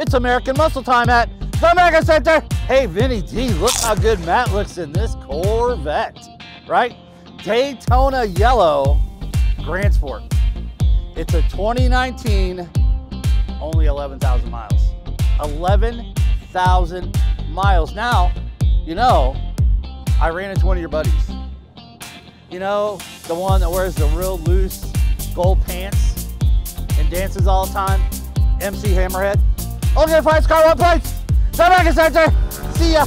It's American Muscle Time at the Mega Center. Hey, Vinny D, look how good Matt looks in this Corvette, right? Daytona Yellow Grand Sport. It's a 2019, only 11,000 miles. 11,000 miles. Now, you know, I ran into one of your buddies. You know, the one that wears the real loose gold pants and dances all the time? MC Hammerhead. Okay, fine, Scar, one place. Come back, Inspector. See ya.